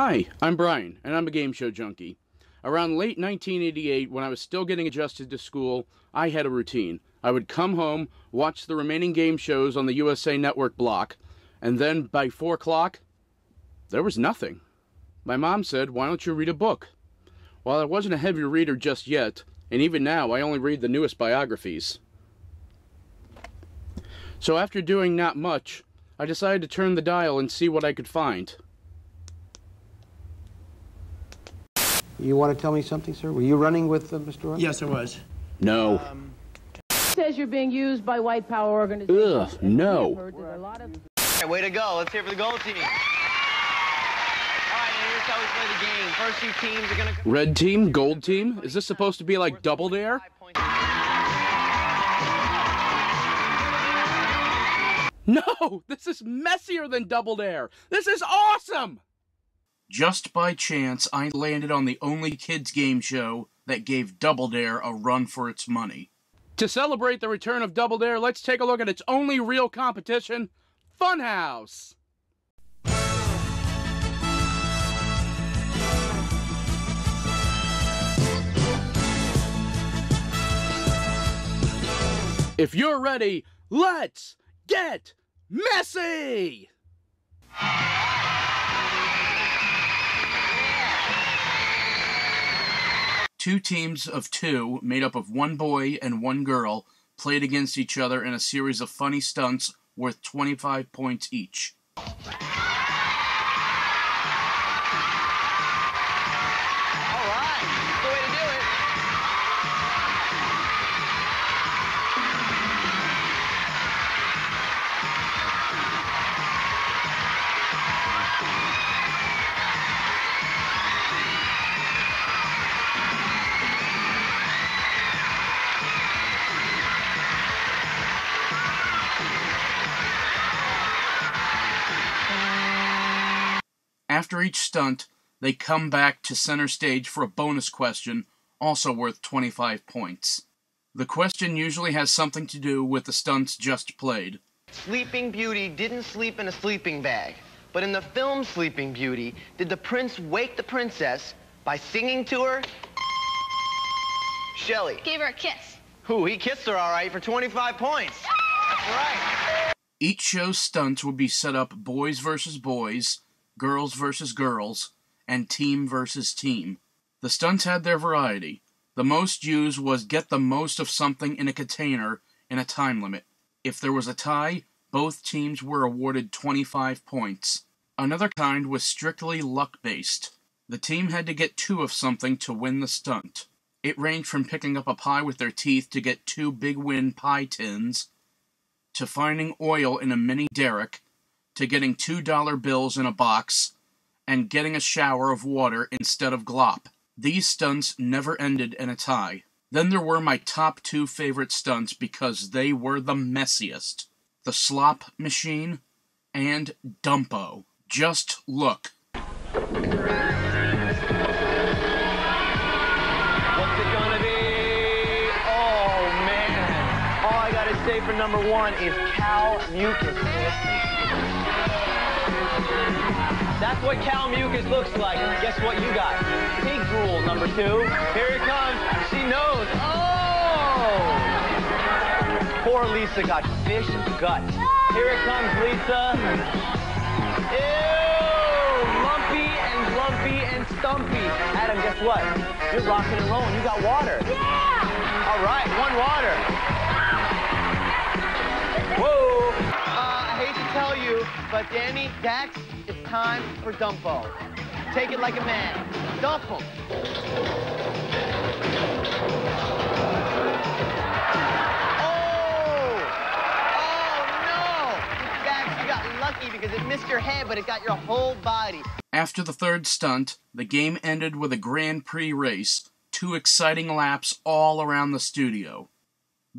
Hi, I'm Brian, and I'm a game show junkie. Around late 1988, when I was still getting adjusted to school, I had a routine. I would come home, watch the remaining game shows on the USA Network block, and then by 4 o'clock, there was nothing. My mom said, Why don't you read a book? While I wasn't a heavy reader just yet, and even now I only read the newest biographies. So after doing not much, I decided to turn the dial and see what I could find. You want to tell me something, sir? Were you running with uh, Mr. Roy? Yes, I was. No. Um, says you're being used by white power organizations. Ugh, no. We've heard that a lot of- Alright, way to go. Let's hear for the gold team. Alright, here's how we play the game. First two teams are gonna Red team, gold team? Is this supposed to be like Double Dare? No! This is messier than Double Dare! This is awesome! Just by chance, I landed on the only kids' game show that gave Double Dare a run for its money. To celebrate the return of Double Dare, let's take a look at its only real competition Funhouse! If you're ready, let's get messy! Two teams of two, made up of one boy and one girl, played against each other in a series of funny stunts worth 25 points each. After each stunt, they come back to center stage for a bonus question, also worth 25 points. The question usually has something to do with the stunts just played. Sleeping Beauty didn't sleep in a sleeping bag. But in the film Sleeping Beauty, did the prince wake the princess by singing to her? Shelley. Gave her a kiss. Who? He kissed her all right for 25 points. That's right. Each show's stunts would be set up boys versus boys, girls versus girls, and team versus team. The stunts had their variety. The most used was get the most of something in a container in a time limit. If there was a tie, both teams were awarded 25 points. Another kind was strictly luck based. The team had to get two of something to win the stunt. It ranged from picking up a pie with their teeth to get two Big Win pie tins, to finding oil in a mini derrick, to getting $2 bills in a box, and getting a shower of water instead of glop. These stunts never ended in a tie. Then there were my top two favorite stunts because they were the messiest the slop machine and Dumpo. Just look. For number one is cow mucus. That's what cow mucus looks like. Guess what you got? Pig drool, number two. Here it comes. She knows. Oh! Poor Lisa got fish guts. Here it comes, Lisa. Ew! Lumpy and lumpy and stumpy. Adam, guess what? You're rocking and rolling. You got water. Yeah! All right, one water. Whoa! Uh, I hate to tell you, but Danny, Dax, it's time for Dumpo. Take it like a man. Dump him. Oh! Oh no! Dax, you got lucky because it missed your head, but it got your whole body. After the third stunt, the game ended with a Grand Prix race, two exciting laps all around the studio.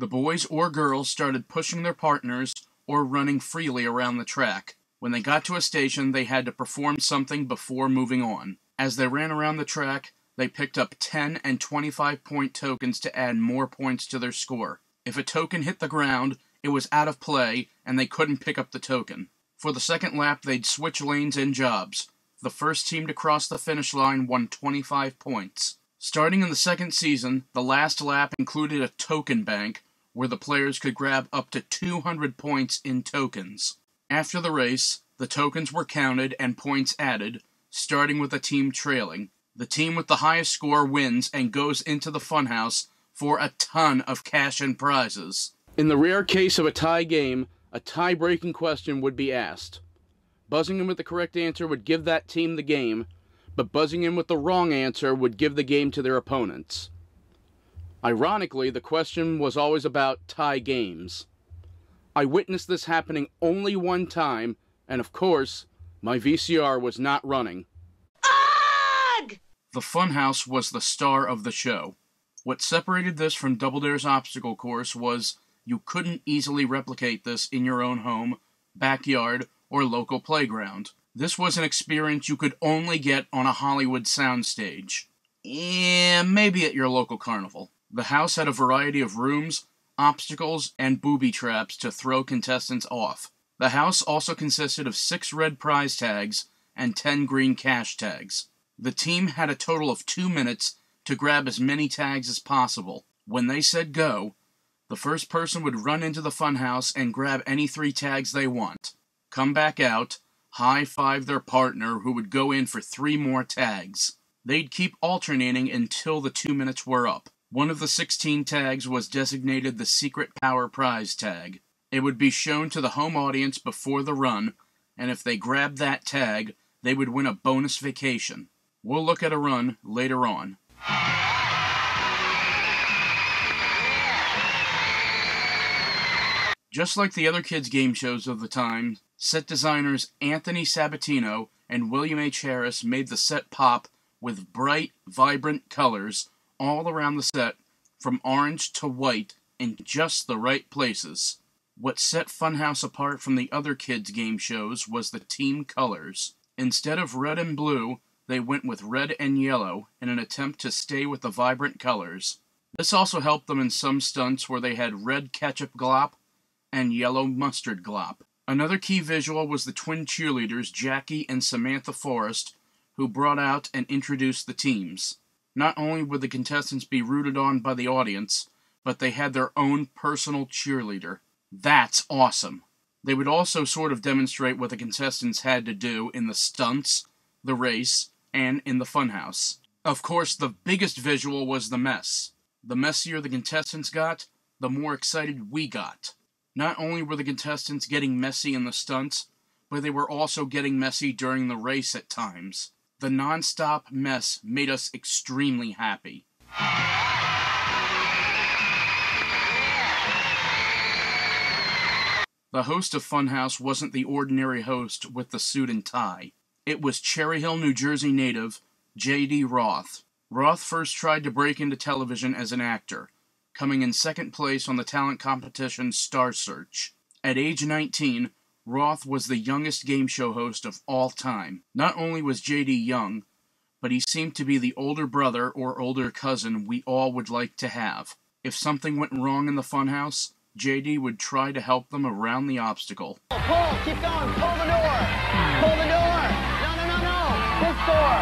The boys or girls started pushing their partners or running freely around the track. When they got to a station, they had to perform something before moving on. As they ran around the track, they picked up 10 and 25 point tokens to add more points to their score. If a token hit the ground, it was out of play and they couldn't pick up the token. For the second lap, they'd switch lanes and jobs. The first team to cross the finish line won 25 points. Starting in the second season, the last lap included a token bank where the players could grab up to 200 points in tokens. After the race, the tokens were counted and points added, starting with a team trailing. The team with the highest score wins and goes into the funhouse for a ton of cash and prizes. In the rare case of a tie game, a tie breaking question would be asked. Buzzing in with the correct answer would give that team the game, but buzzing in with the wrong answer would give the game to their opponents. Ironically, the question was always about tie games. I witnessed this happening only one time, and of course, my VCR was not running. Ugh! The Funhouse was the star of the show. What separated this from Double Dare's obstacle course was you couldn't easily replicate this in your own home, backyard, or local playground. This was an experience you could only get on a Hollywood soundstage. And maybe at your local carnival. The house had a variety of rooms, obstacles, and booby traps to throw contestants off. The house also consisted of six red prize tags and ten green cash tags. The team had a total of two minutes to grab as many tags as possible. When they said go, the first person would run into the funhouse and grab any three tags they want, come back out, high five their partner who would go in for three more tags. They'd keep alternating until the two minutes were up. One of the 16 tags was designated the Secret Power Prize tag. It would be shown to the home audience before the run, and if they grabbed that tag, they would win a bonus vacation. We'll look at a run later on. Just like the other kids' game shows of the time, set designers Anthony Sabatino and William H. Harris made the set pop with bright, vibrant colors all around the set, from orange to white, in just the right places. What set Funhouse apart from the other kids' game shows was the team colors. Instead of red and blue, they went with red and yellow in an attempt to stay with the vibrant colors. This also helped them in some stunts where they had red ketchup glop and yellow mustard glop. Another key visual was the twin cheerleaders Jackie and Samantha Forrest, who brought out and introduced the teams. Not only would the contestants be rooted on by the audience, but they had their own personal cheerleader. That's awesome. They would also sort of demonstrate what the contestants had to do in the stunts, the race, and in the funhouse. Of course, the biggest visual was the mess. The messier the contestants got, the more excited we got. Not only were the contestants getting messy in the stunts, but they were also getting messy during the race at times. The non-stop mess made us extremely happy. The host of Funhouse wasn't the ordinary host with the suit and tie. It was Cherry Hill, New Jersey native J.D. Roth. Roth first tried to break into television as an actor, coming in second place on the talent competition Star Search. At age 19, Roth was the youngest game show host of all time. Not only was J.D. young, but he seemed to be the older brother or older cousin we all would like to have. If something went wrong in the funhouse, JD would try to help them around the obstacle. Oh, pull, keep going, pull the door. Pull the door. No, no, no, no. This door.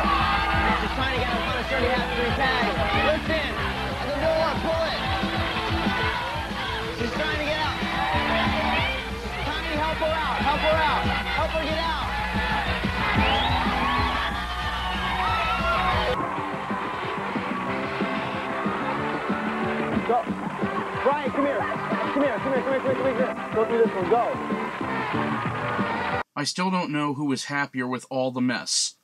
She's trying to get in front of 30 half out. Get out. Go. Brian, come here. Come here, come here, come here, come here, come here. Go through this one. Go. I still don't know who was happier with all the mess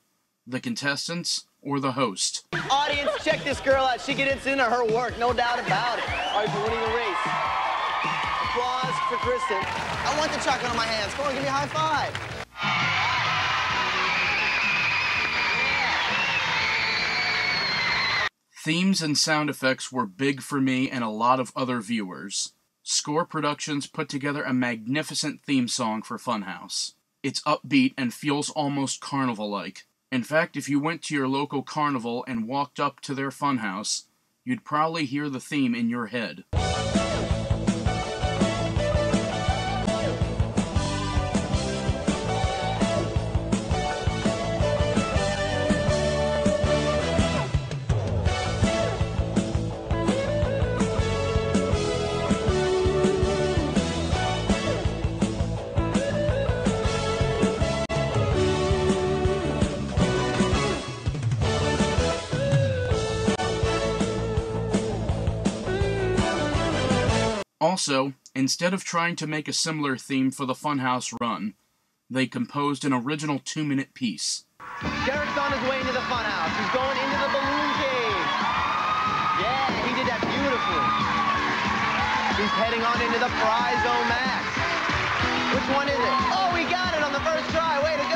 the contestants or the host. Audience, check this girl out. She gets into her work, no doubt about it. All right, for winning the race. Applause for Kristen. I want the chocolate on my hands. Come on, give me a high five. Themes and sound effects were big for me and a lot of other viewers. Score Productions put together a magnificent theme song for Funhouse. It's upbeat and feels almost carnival like. In fact, if you went to your local carnival and walked up to their funhouse, you'd probably hear the theme in your head. Also, instead of trying to make a similar theme for the Funhouse run, they composed an original two minute piece. Derek's on his way into the funhouse. He's going into the balloon cave. Yeah, he did that beautifully. He's heading on into the Fryzo Max. Which one is it? Oh, he got it on the first try. Way to go.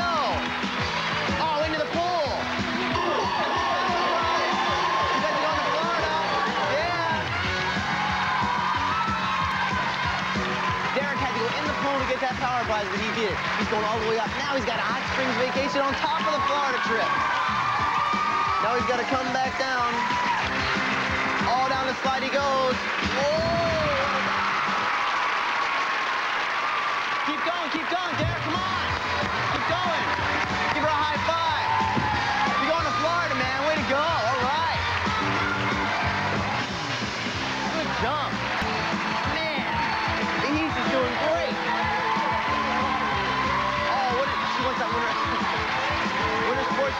Power prize, but he did. He's going all the way up. Now he's got a hot springs vacation on top of the Florida trip. Now he's got to come back down. All down the slide he goes. Whoa! Keep going, keep going,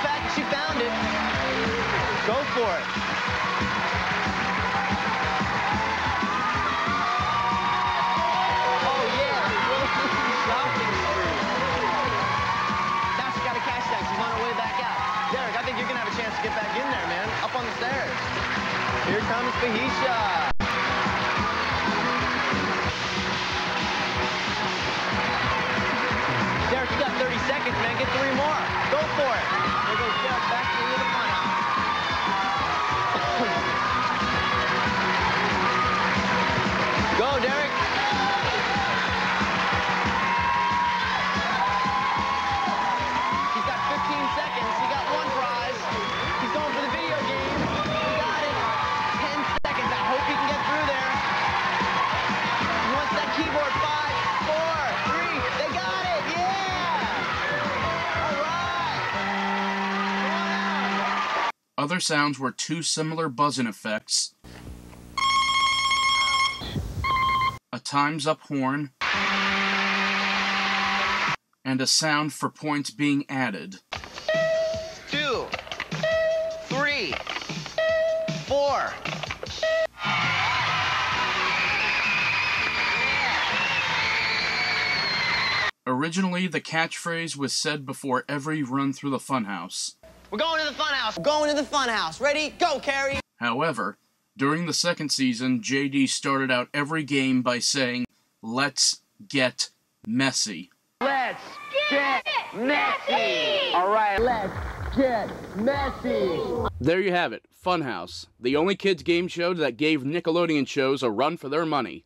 Sports package. She found it. Go for it. Other sounds were two similar buzzing effects, a time's up horn, and a sound for points being added. two, three, four. Originally, the catchphrase was said before every run through the funhouse. We're going to the funhouse. We're going to the funhouse. Ready? Go, Carrie. However, during the second season, JD started out every game by saying, Let's get messy. Let's get messy. All right, let's get messy. There you have it, Funhouse, the only kids' game show that gave Nickelodeon shows a run for their money.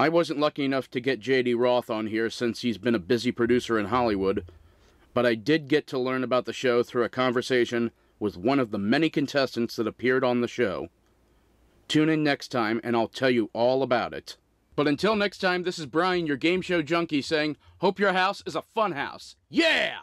I wasn't lucky enough to get JD Roth on here since he's been a busy producer in Hollywood, but I did get to learn about the show through a conversation with one of the many contestants that appeared on the show. Tune in next time and I'll tell you all about it. But until next time, this is Brian, your game show junkie, saying, Hope your house is a fun house. Yeah!